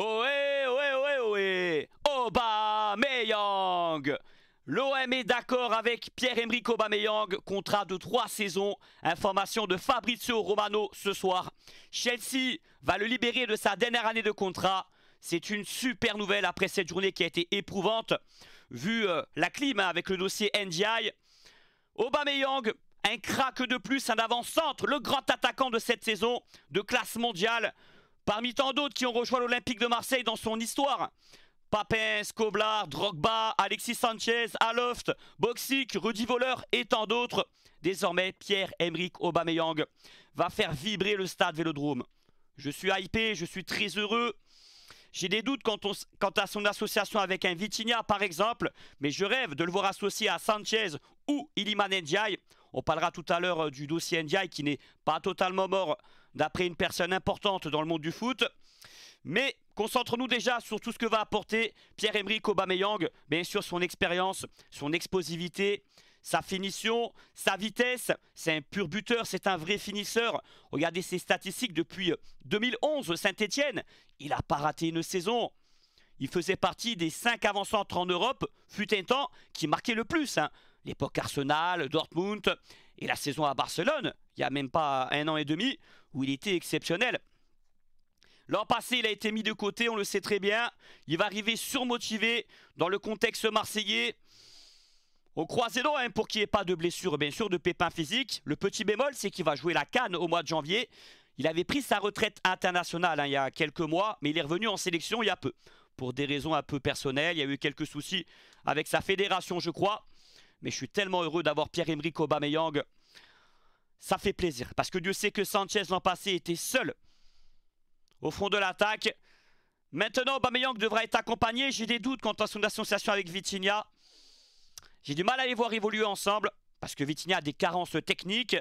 Ohé, ohé, ohé, ohé Aubameyang L'OM est d'accord avec Pierre-Emerick Aubameyang, contrat de trois saisons. Information de Fabrizio Romano ce soir. Chelsea va le libérer de sa dernière année de contrat. C'est une super nouvelle après cette journée qui a été éprouvante. Vu euh, la clim hein, avec le dossier NDI. Aubameyang, un crack de plus, un avant-centre, le grand attaquant de cette saison de classe mondiale. Parmi tant d'autres qui ont rejoint l'Olympique de Marseille dans son histoire. Papin, Scoblar, Drogba, Alexis Sanchez, Aloft, Boxic, Rudy Voleur et tant d'autres. Désormais, Pierre-Emerick Aubameyang va faire vibrer le stade Vélodrome. Je suis hypé, je suis très heureux. J'ai des doutes quant, à son association avec un Vitinha par exemple, mais je rêve de le voir associé à Sanchez ou Iliman Ndiaye. On parlera tout à l'heure euh, du dossier Ndiaye qui n'est pas totalement mort d'après une personne importante dans le monde du foot. Mais concentrons-nous déjà sur tout ce que va apporter Pierre-Emerick Aubameyang, bien sûr son expérience, son explosivité, sa finition, sa vitesse. C'est un pur buteur, c'est un vrai finisseur. Regardez ses statistiques depuis 2011 Saint-Etienne. Il n'a pas raté une saison. Il faisait partie des 5 avant-centres en Europe, fut un temps, qui marquait le plus. Hein. L'époque Arsenal, Dortmund et la saison à Barcelone, il n'y a même pas un an et demi, où il était exceptionnel. L'an passé, il a été mis de côté, on le sait très bien. Il va arriver surmotivé dans le contexte marseillais. Au croisé hein, pour qu'il n'y ait pas de blessure, bien sûr, de pépins physiques. Le petit bémol, c'est qu'il va jouer la canne au mois de janvier. Il avait pris sa retraite internationale hein, il y a quelques mois, mais il est revenu en sélection il y a peu. Pour des raisons un peu personnelles, il y a eu quelques soucis avec sa fédération, je crois. Mais je suis tellement heureux d'avoir Pierre-Emerick Aubameyang. Ça fait plaisir, parce que Dieu sait que Sanchez l'an passé était seul au fond de l'attaque. Maintenant, Aubameyang devra être accompagné. J'ai des doutes quant à son association avec Vitinha. J'ai du mal à les voir évoluer ensemble parce que Vitinha a des carences techniques.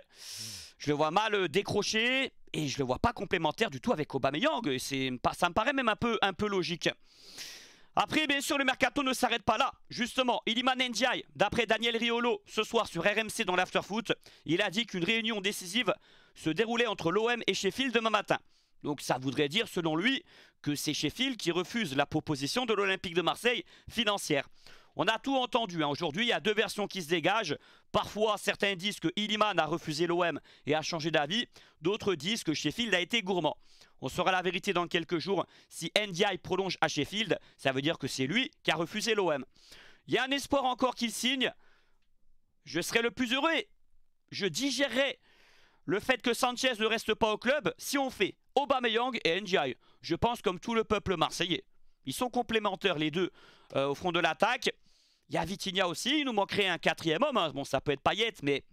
Je le vois mal décrocher et je le vois pas complémentaire du tout avec Aubameyang. Ça me paraît même un peu logique. Après, bien sûr, le mercato ne s'arrête pas là. Justement, Iliman Ndiaye, d'après Daniel Riolo, ce soir sur RMC dans l'Afterfoot, il a dit qu'une réunion décisive se déroulait entre l'OM et Sheffield demain matin. Donc ça voudrait dire, selon lui, que c'est Sheffield qui refuse la proposition de l'Olympique de Marseille financière. On a tout entendu. Hein. Aujourd'hui, il y a deux versions qui se dégagent. Parfois, certains disent que Illiman a refusé l'OM et a changé d'avis. D'autres disent que Sheffield a été gourmand. On saura la vérité dans quelques jours. Si NDI prolonge à Sheffield, ça veut dire que c'est lui qui a refusé l'OM. Il y a un espoir encore qu'il signe. Je serai le plus heureux. Je digérerai le fait que Sanchez ne reste pas au club si on fait Aubameyang et Ndiaye. Je pense comme tout le peuple marseillais. Ils sont complémentaires les deux euh, au front de l'attaque. Il y a Vitinha aussi, il nous manquerait un quatrième homme. Hein. Bon, ça peut être Payet, mais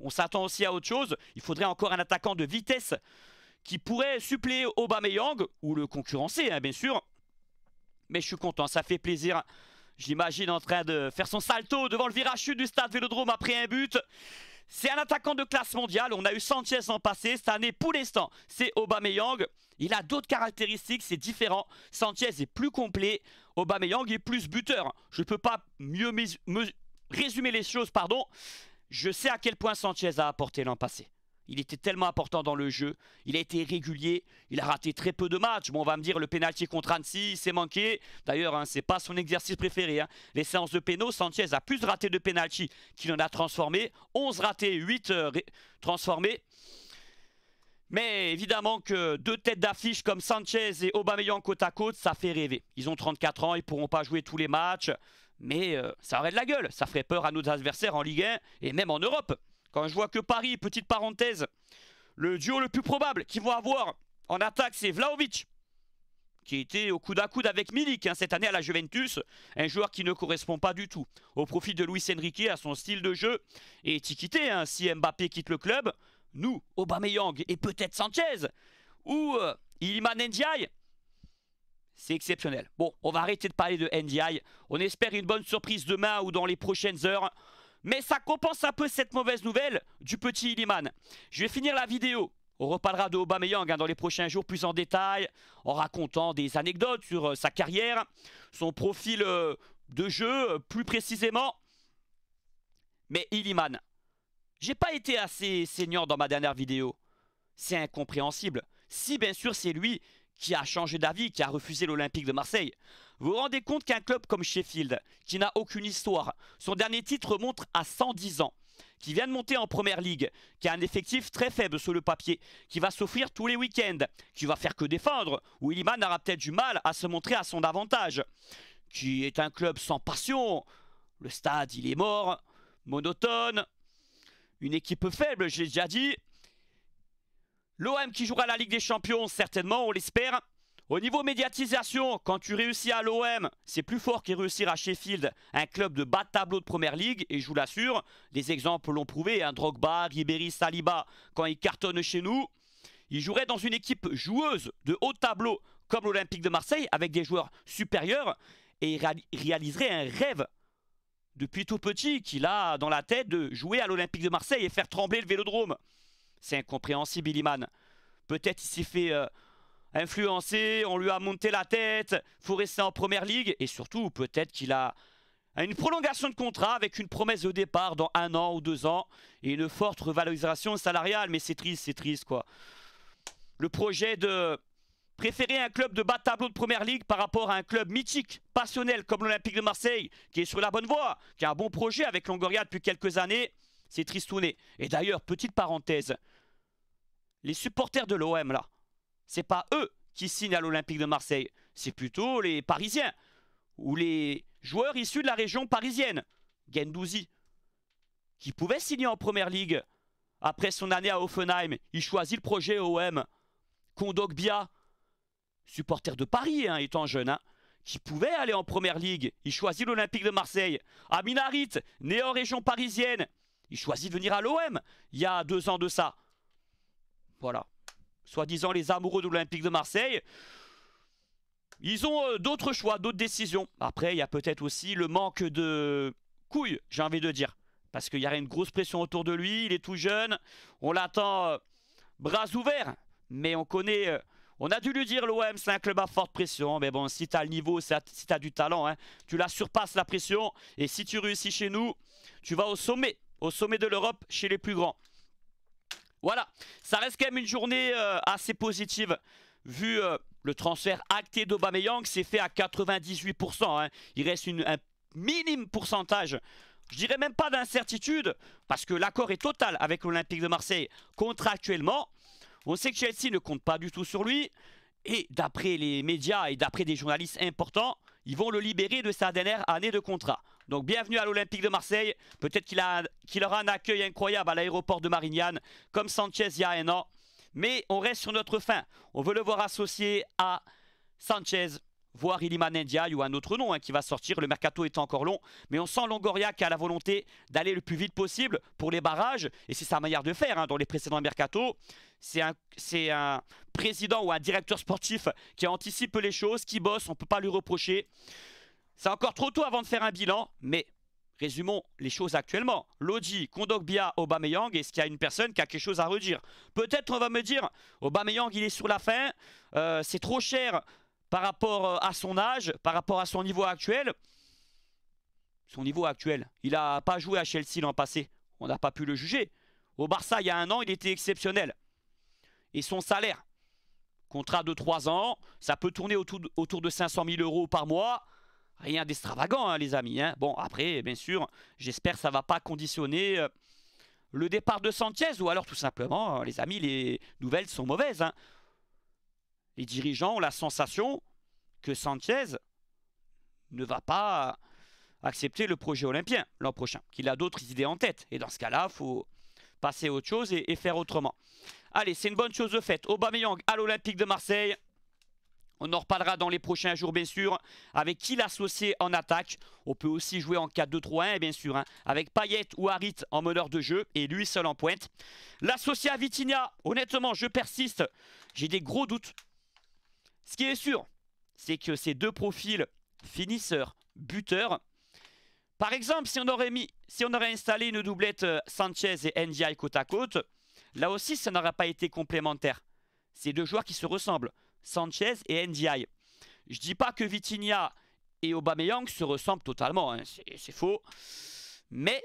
on s'attend aussi à autre chose. Il faudrait encore un attaquant de vitesse qui pourrait suppléer Aubameyang ou le concurrencer, hein, bien sûr. Mais je suis content, ça fait plaisir. J'imagine en train de faire son salto devant le virage du stade Vélodrome après un but. C'est un attaquant de classe mondiale. On a eu Sanchez en passé. Cette année, pour l'instant, c'est Aubameyang. Il a d'autres caractéristiques, c'est différent. Sanchez est plus complet. Aubameyang est plus buteur. Je ne peux pas mieux résumer les choses, pardon. Je sais à quel point Sanchez a apporté l'an passé. Il était tellement important dans le jeu. Il a été régulier. Il a raté très peu de matchs. Bon, on va me dire le pénalty contre Annecy, c'est manqué. D'ailleurs, hein, c'est pas son exercice préféré. Hein. Les séances de pénaux, Sanchez a plus raté de pénalty qu'il en a transformé. 11 ratés, 8 euh, transformés. Mais évidemment que deux têtes d'affiche comme Sanchez et Aubameyang côte à côte, ça fait rêver. Ils ont 34 ans, ils pourront pas jouer tous les matchs. Mais euh, ça aurait de la gueule. Ça ferait peur à nos adversaires en Ligue 1 et même en Europe. Quand je vois que Paris, petite parenthèse, le duo le plus probable qu'ils vont avoir en attaque, c'est Vlaovic, qui était au coude à coude avec Milik hein, cette année à la Juventus, un joueur qui ne correspond pas du tout au profit de Luis Enrique, à son style de jeu et étiqueté. Hein, si Mbappé quitte le club, nous, Aubameyang et peut-être Sanchez ou euh, Iliman Ndiaye, c'est exceptionnel. Bon, on va arrêter de parler de Ndiaye. On espère une bonne surprise demain ou dans les prochaines heures. Mais ça compense un peu cette mauvaise nouvelle du petit Illiman. Je vais finir la vidéo. On reparlera de Aubameyang hein, dans les prochains jours plus en détail, en racontant des anecdotes sur euh, sa carrière, son profil euh, de jeu euh, plus précisément. Mais Illiman, j'ai pas été assez saignant dans ma dernière vidéo. C'est incompréhensible. Si bien sûr c'est lui qui a changé d'avis, qui a refusé l'Olympique de Marseille. Vous vous rendez compte qu'un club comme Sheffield, qui n'a aucune histoire, son dernier titre remonte à 110 ans, qui vient de monter en première ligue, qui a un effectif très faible sur le papier, qui va s'offrir tous les week-ends, qui va faire que défendre, où Illiman aura peut-être du mal à se montrer à son avantage, qui est un club sans passion. Le stade, il est mort, monotone, une équipe faible, j'ai déjà dit. L'OM qui jouera la Ligue des Champions, certainement, on l'espère. Au niveau médiatisation, quand tu réussis à l'OM, c'est plus fort que réussir à Sheffield, un club de bas tableau de première ligue. Et je vous l'assure, des exemples l'ont prouvé. Hein, Drogba, Ribéry, Saliba, quand ils cartonnent chez nous, ils joueraient dans une équipe joueuse de haut tableau comme l'Olympique de Marseille, avec des joueurs supérieurs, et ils réaliseraient un rêve depuis tout petit qu'il a dans la tête de jouer à l'Olympique de Marseille et faire trembler le Vélodrome. C'est incompréhensible, Illiman. Peut-être il s'est fait euh, influencer, on lui a monté la tête, faut rester en première ligue. Et surtout, peut-être qu'il a une prolongation de contrat avec une promesse de départ dans un an ou deux ans et une forte revalorisation salariale. Mais c'est triste, c'est triste quoi. Le projet de préférer un club de bas tableau de première ligue par rapport à un club mythique, passionnel comme l'Olympique de Marseille, qui est sur la bonne voie, qui a un bon projet avec Longoria depuis quelques années, c'est tristouné. Et d'ailleurs, petite parenthèse, les supporters de l'OM là, c'est pas eux qui signent à l'Olympique de Marseille, c'est plutôt les Parisiens ou les joueurs issus de la région parisienne, Gendouzi, qui pouvaient signer en première ligue. Après son année à Offenheim, il choisit le projet OM. Kondogbia, supporter de Paris hein, étant jeune, hein, qui pouvait aller en première ligue. Il choisit l'Olympique de Marseille. Aminarit, né en région parisienne, il choisit de venir à l'OM il y a deux ans de ça. Voilà. Soi-disant les amoureux de l'Olympique de Marseille. Ils ont euh, d'autres choix, d'autres décisions. Après, il y a peut-être aussi le manque de couilles, j'ai envie de dire. Parce qu'il y a une grosse pression autour de lui, il est tout jeune. On l'attend euh, bras ouverts. Mais on connaît... Euh, on a dû lui dire l'OM, c'est un club à forte pression. Mais bon, si tu as le niveau, si tu as du talent, hein, tu la surpasses la pression. Et si tu réussis chez nous, tu vas au sommet. Au sommet de l'Europe, chez les plus grands. Voilà, ça reste quand même une journée euh, assez positive. Vu euh, le transfert acté d'Aubameyang, c'est fait à 98%. Hein. Il reste un minime pourcentage je dirais même pas d'incertitude, parce que l'accord est total avec l'Olympique de Marseille contractuellement. On sait que Chelsea ne compte pas du tout sur lui. Et d'après les médias et d'après des journalistes importants, ils vont le libérer de sa dernière année de contrat. Donc bienvenue à l'Olympique de Marseille. Peut-être qu'il aura un accueil incroyable à l'aéroport de Marignane, comme Sanchez il y a un an. Mais on reste sur notre fin. On veut le voir associé à Sanchez, voire Iliman Ndiaye ou un autre nom hein, qui va sortir. Le mercato est encore long. Mais on sent Longoria qui a la volonté d'aller le plus vite possible pour les barrages. Et c'est sa manière de faire hein, dans les précédents mercatos. C'est un, un, président ou un directeur sportif qui anticipe les choses, qui bosse. On ne peut pas lui reprocher. C'est encore trop tôt avant de faire un bilan. Mais Résumons les choses actuellement. Lodi, Kondogbia, Aubameyang, est-ce qu'il y a une personne qui a quelque chose à redire? Peut-être on va me dire, Aubameyang il est sur la fin, euh, c'est trop cher par rapport euh, à son âge, par rapport à son niveau actuel. Son niveau actuel, il n'a pas joué à Chelsea l'an passé. On n'a pas pu le juger. Au Barça, il y a un an, il était exceptionnel. Et son salaire, contrat de 3 ans, ça peut tourner autour de, autour de 500 000 euros par mois. Rien d'extravagant, hein, les amis. Hein. Bon, après, bien sûr, j'espère que ça ne va pas conditionner euh, le départ de Sanchez. Ou alors, tout simplement, les amis, les nouvelles sont mauvaises. Hein les dirigeants ont la sensation que Sanchez ne va pas accepter le projet olympien l'an prochain, qu'il a d'autres idées en tête. Et dans ce cas-là, il faut passer à autre chose et, faire autrement. Allez, c'est une bonne chose de faite. Aubameyang à l'Olympique de Marseille. On en reparlera dans les prochains jours, bien sûr, avec qui l'associer en attaque. On peut aussi jouer en 4-2-3-1, bien sûr, hein, avec Payet ou Harit en meneur de jeu et lui seul en pointe. L'associé à Vitinha, honnêtement, je persiste. J'ai des gros doutes ce qui est sûr, c'est que ces deux profils, finisseurs, buteurs, par exemple, si on aurait, installé une doublette euh, Sanchez et Ndiaye côte à côte, là aussi, ça n'aurait pas été complémentaire. C'est deux joueurs qui se ressemblent, Sanchez et Ndiaye. Je dis pas que Vitinha et Aubameyang se ressemblent totalement, hein, c'est faux. Mais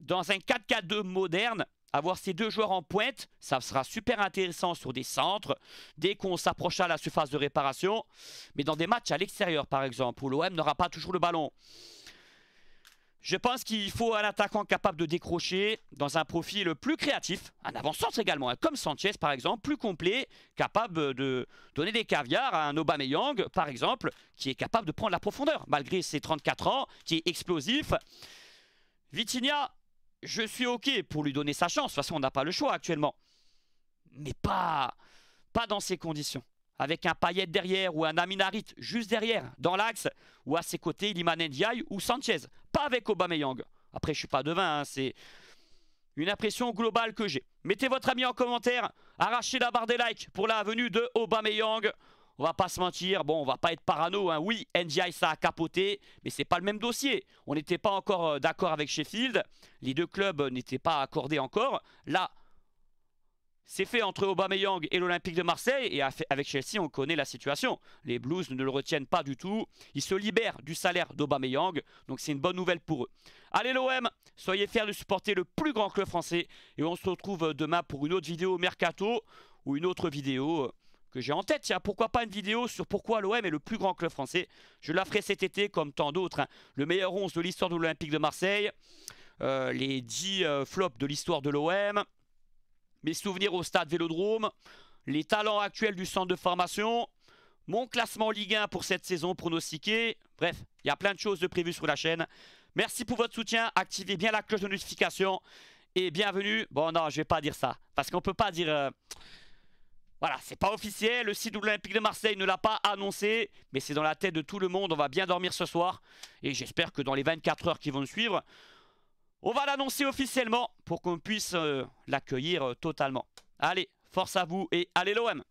dans un 4-4-2 moderne, avoir ces deux joueurs en pointe, ça sera super intéressant sur des centres, dès qu'on s'approchera à la surface de réparation. Mais dans des matchs à l'extérieur, par exemple, où l'OM n'aura pas toujours le ballon. Je pense qu'il faut un attaquant capable de décrocher dans un profil plus créatif, un avant-centre également, hein, comme Sanchez par exemple, plus complet, capable de donner des caviars à un Aubameyang par exemple, qui est capable de prendre la profondeur malgré ses 34 ans, qui est explosif. Vitinha, je suis OK pour lui donner sa chance. De toute façon, on n'a pas le choix actuellement. Mais pas, pas dans ces conditions. Avec un Payet derrière ou un Aminarit juste derrière, dans l'axe, ou à ses côtés, Liman Ndiaye ou Sanchez. Pas avec Aubameyang. Après, je suis pas devin, hein, c'est une impression globale que j'ai. Mettez votre ami en commentaire, arrachez la barre des likes pour la venue de Aubameyang. On va pas se mentir, bon, on va pas être parano. Hein. Oui, NGI, ça a capoté, mais c'est pas le même dossier. On n'était pas encore euh, d'accord avec Sheffield. Les deux clubs n'étaient pas accordés encore. Là, c'est fait entre Aubameyang et l'Olympique de Marseille. Et avec Chelsea, on connaît la situation. Les Blues ne le retiennent pas du tout. Ils se libèrent du salaire d'Aubameyang. Donc c'est une bonne nouvelle pour eux. Allez l'OM, soyez fiers de supporter le plus grand club français. Et on se retrouve demain pour une autre vidéo Mercato ou une autre vidéo que j'ai en tête. Tiens, pourquoi pas une vidéo sur pourquoi l'OM est le plus grand club français? Je la ferai cet été comme tant d'autres. Hein. Le meilleur 11 de l'histoire de l'Olympique de Marseille. Euh, les 10 euh, flops de l'histoire de l'OM. Mes souvenirs au stade Vélodrome. Les talents actuels du centre de formation. Mon classement Ligue 1 pour cette saison pronostiqué. Bref, il y a plein de choses de prévues sur la chaîne. Merci pour votre soutien. Activez bien la cloche de notification. Et bienvenue. Bon, non, je vais pas dire ça. Parce qu'on peut pas dire... Euh, voilà, c'est pas officiel, le site de de Marseille ne l'a pas annoncé, mais c'est dans la tête de tout le monde, on va bien dormir ce soir, et j'espère que dans les 24 heures qui vont suivre, on va l'annoncer officiellement pour qu'on puisse euh, l'accueillir euh, totalement. Allez, force à vous et allez l'OM